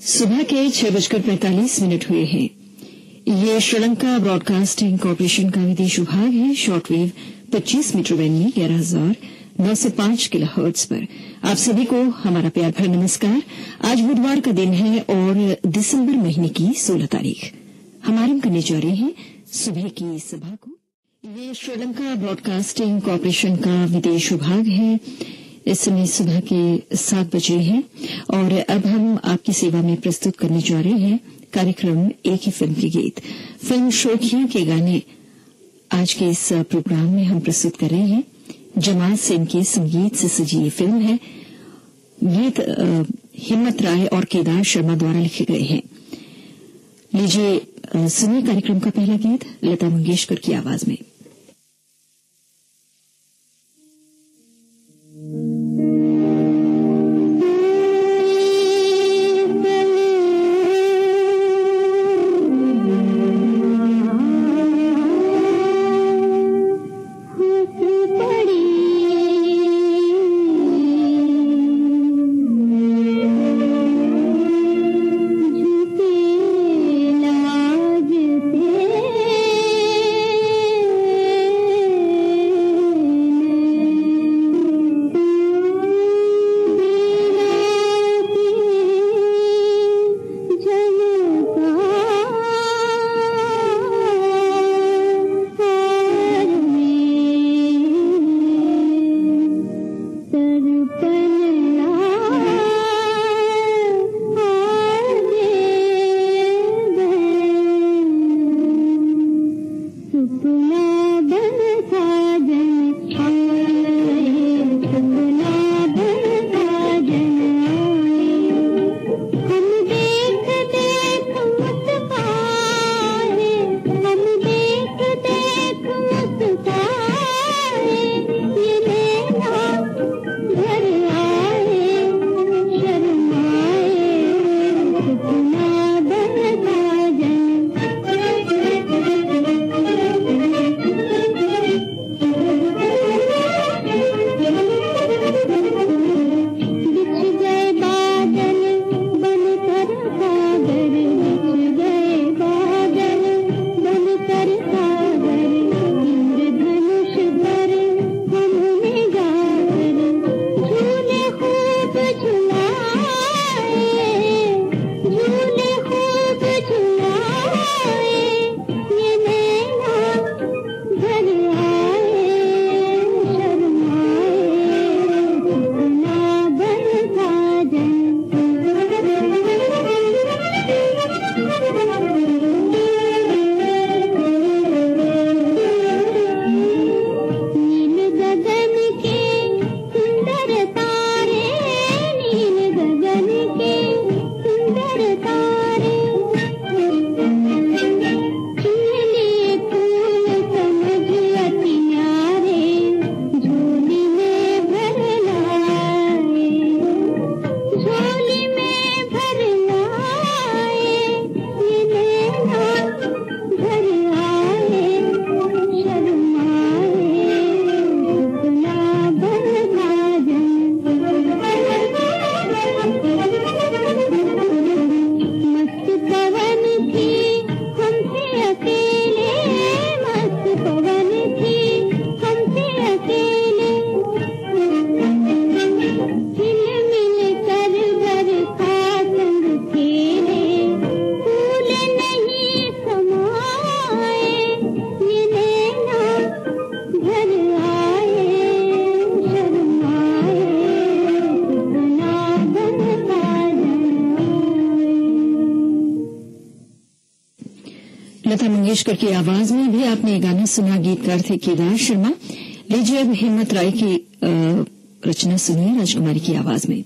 सुबह के छह बजकर पैंतालीस मिनट हुए हैं। ये श्रीलंका ब्रॉडकास्टिंग कॉरपोरेशन का विदेश विभाग है। शॉर्टवेव 25 मीटर बैंड में ग्यारह हज़ार नौ सौ पाँच किलो हर्ट्ज पर। आप सभी को हमारा प्यार भर नमस्कार। आज बुधवार का दिन है और दिसंबर महीने की 16 तारीख। हम आरंभ करने जा रहे हैं सुबह की सभा को। ये श्रीलंका ब्रॉडकास्टिंग कॉरपोरेशन का विदेश विभाग है। इस समय सुबह के सात बजे हैं और अब हम आपकी सेवा में प्रस्तुत करने जा रहे हैं कार्यक्रम एक ही फ़िल्म के गीत। फ़िल्म शोखिया के गाने। आज के इस प्रोग्राम में हम प्रस्तुत कर रहे हैं जमाल सेन के संगीत से सजी ये फ़िल्म है। गीत हिम्मत राय और केदार शर्मा द्वारा लिखे गए हैं। लीजिए सुनिए कार्यक्रम का पहला गीत लता मंगेशकर की आवाज़ में। लता की आवाज़ में भी आपने गाना सुना, गीतकार थे केदार शर्मा। लीजिए अब हिम्मत राय की रचना सुनिए राजकुमारी की आवाज़ में।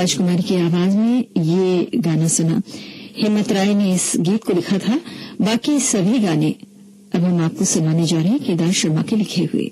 राजकुमार की आवाज़ में ये गाना सुना। हिम्मत राय ने इस गीत को लिखा था। बाकी सभी गाने अब हम आपको सुनाने जा रहे हैं। केदार शर्मा के लिखे हुए।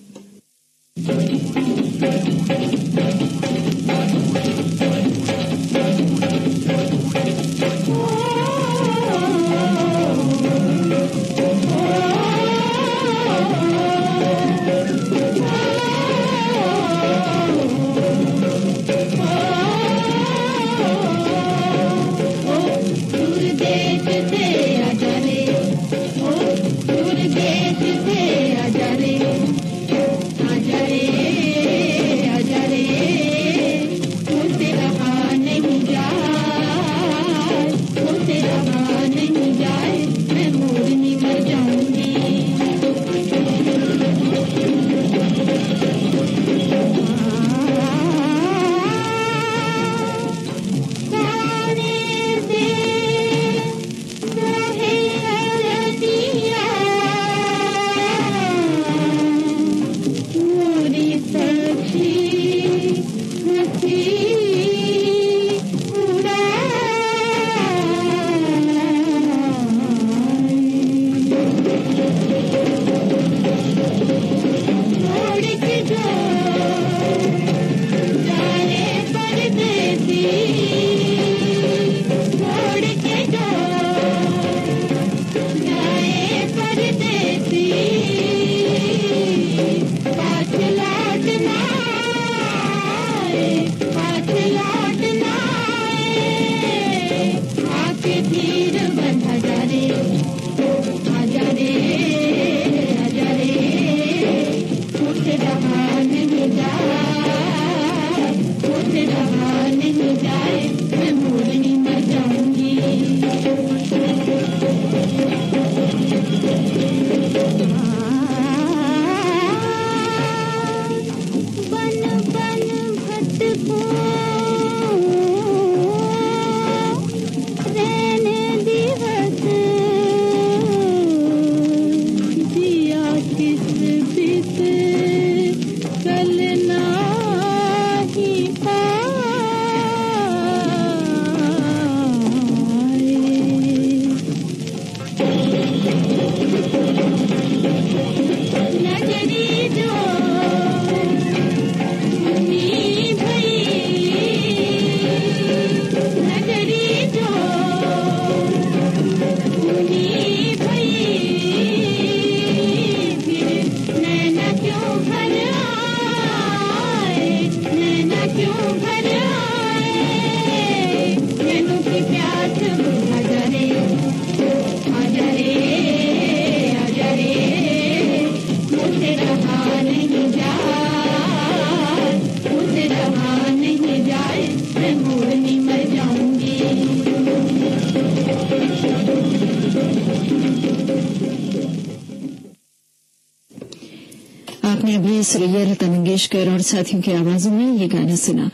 आपने अभी सुरैया लता मंगेशकर और साथियों की आवाजों में ये गाना सुना।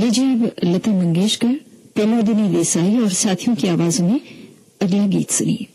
लीजिए अब लता मंगेशकर, प्रमोदिनी देसाई और साथियों की आवाजों में अगला गीत सुनिए।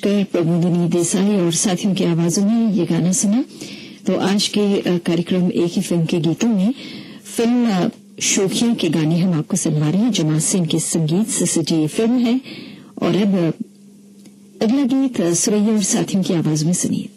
पहुंचकर प्रबोधिनी देसाई और साथियों की आवाजों में ये गाना सुना। तो आज के कार्यक्रम एक ही फ़िल्म के गीतों में फ़िल्म शोखिया के गाने हम आपको सुनवा रहे हैं। जमा सिंह के संगीत से सजी फ़िल्म है। और अब अगला गीत सुरैया और साथियों की आवाज़ में सुनिए।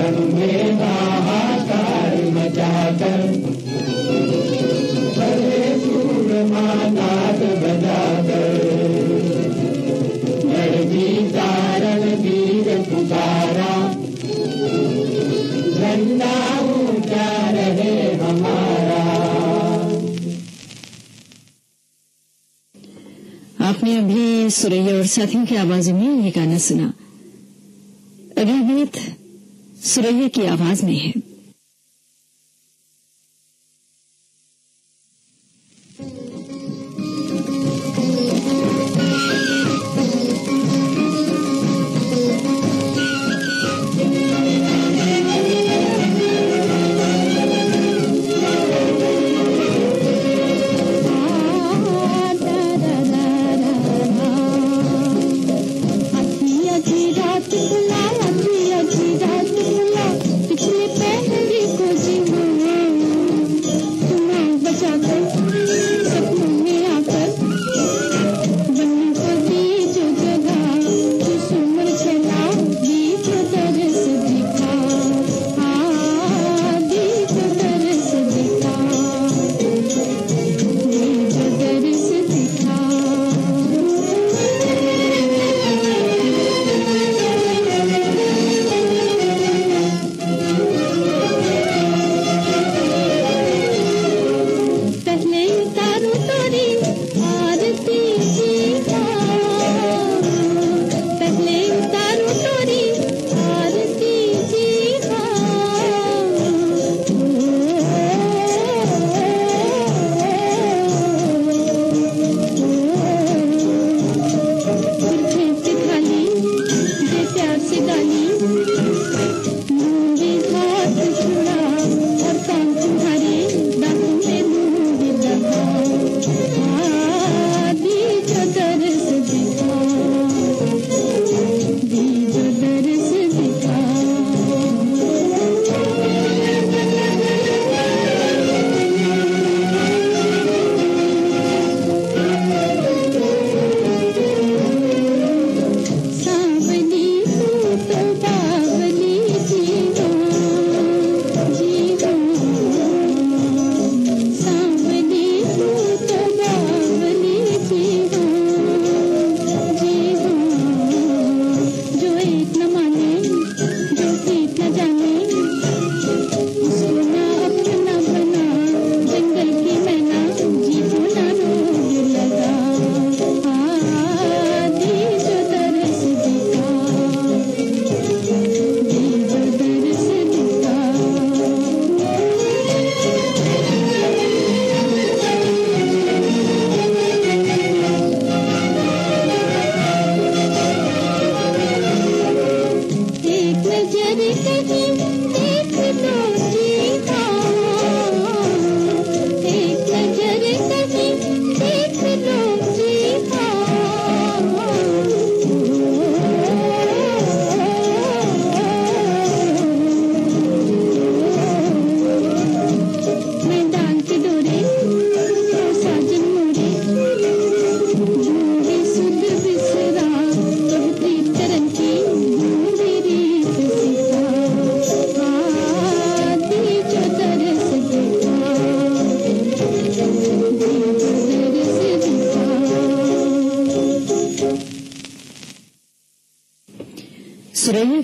मन में हाहाकार सुरैया और साथियों की आवाजों में ये गाना सुना। अगला गीत सुरैया की आवाज़ में है।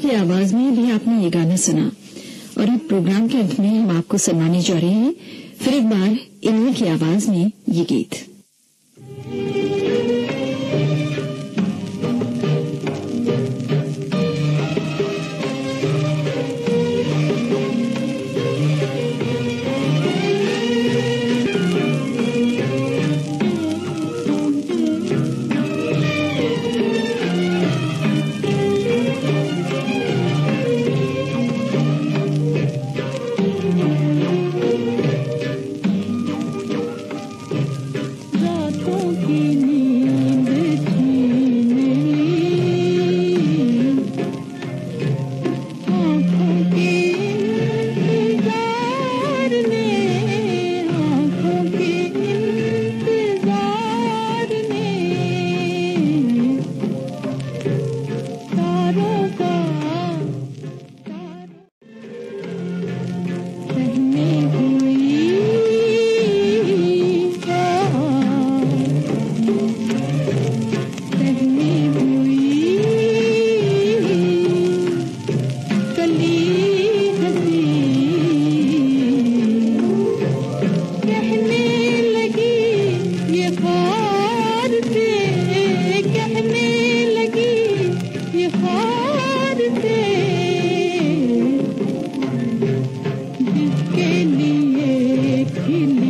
की आवाज़ में भी आपने ये गाना सुना। और अब प्रोग्राम के अंत में हम आपको सुनवाने जा रहे हैं। फिर एक बार इन्हीं की आवाज़ में ये गीत। रातों की he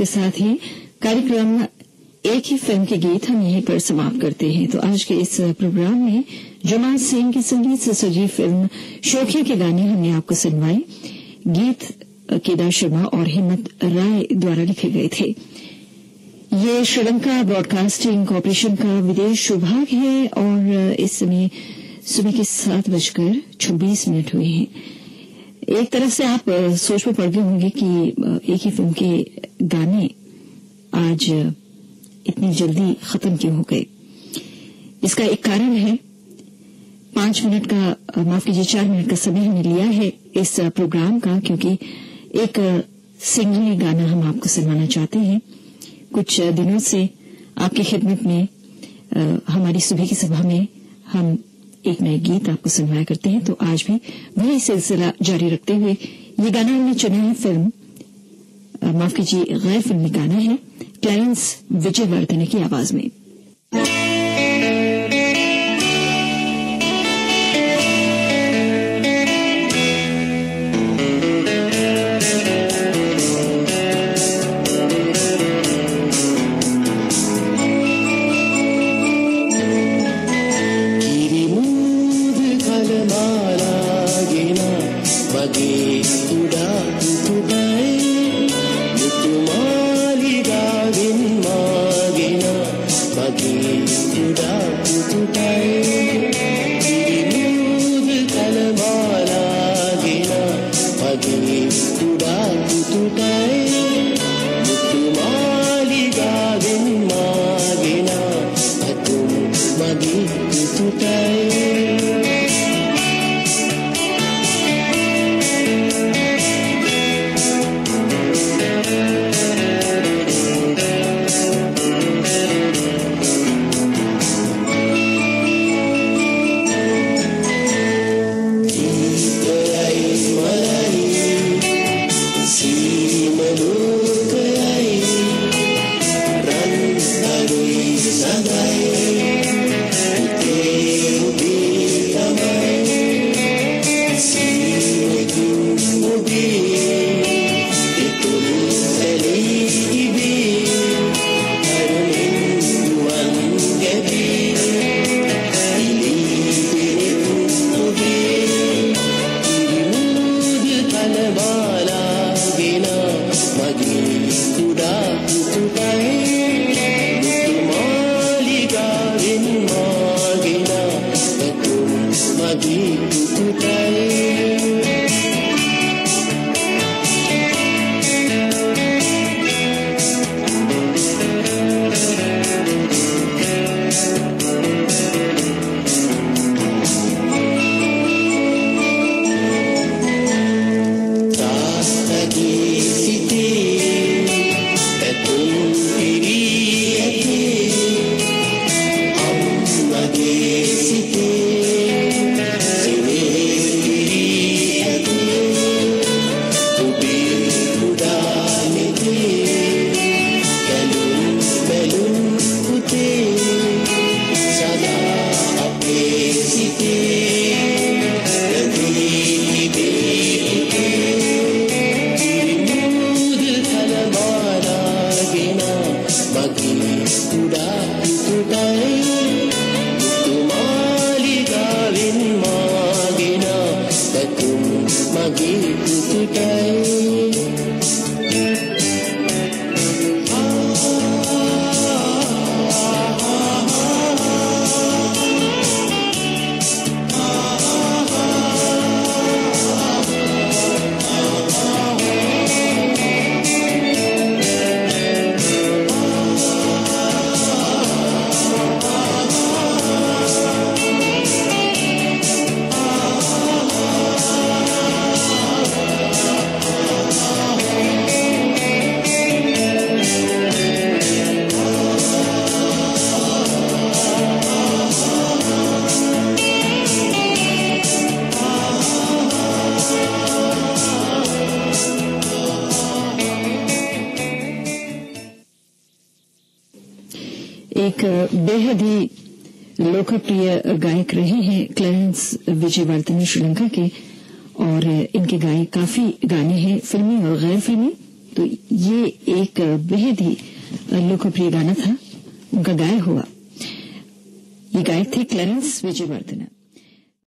इसके साथ ही। कार्यक्रम एक ही फ़िल्म के गीत हम यहीं पर समाप्त करते हैं। तो आज के इस प्रोग्राम में जुमान सिंह की संगीत से सजी फ़िल्म शोखिया के गाने हमने आपको सुनवाए। गीत केदार शर्मा और हिम्मत राय द्वारा लिखे गए थे। ये श्रीलंका ब्रॉडकास्टिंग कॉरपोरेशन का विदेश विभाग है और इस समय सुबह के सात बजकर छब्बीस मिनट हुए हैं। एक तरफ़ से आप सोच में पड़ गए होंगे कि एक ही फ़िल्म के गाने आज इतनी जल्दी खत्म क्यों हो गए? इसका एक कारण है, पाँच मिनट का माफ़ कीजिए, चार मिनट का समय हमने लिया है इस प्रोग्राम का, क्योंकि एक सिंगल गाना हम आपको सुनवाना चाहते हैं। कुछ दिनों से आपकी खिदमत में हमारी सुबह की सभा में हम एक नए गीत आपको सुनवाया करते हैं तो आज भी वही सिलसिला जारी रखते हुए ये गाना हमने चुना है फ़िल्म। माफ़ कीजिए, गैर फिल्मी गाना है क्लारेंस विजयवर्धन की आवाज़ में। मारागिना मदि day. गायक रहे हैं क्लैरेंस विजयवर्धन श्रीलंका के, और इनके गाए काफ़ी गाने हैं, फिल्मी और गैर फिल्मी। तो ये एक बेहद ही लोकप्रिय गाना था, उनका गाय हुआ। ये गायक थे क्लैरेंस विजयवर्धन।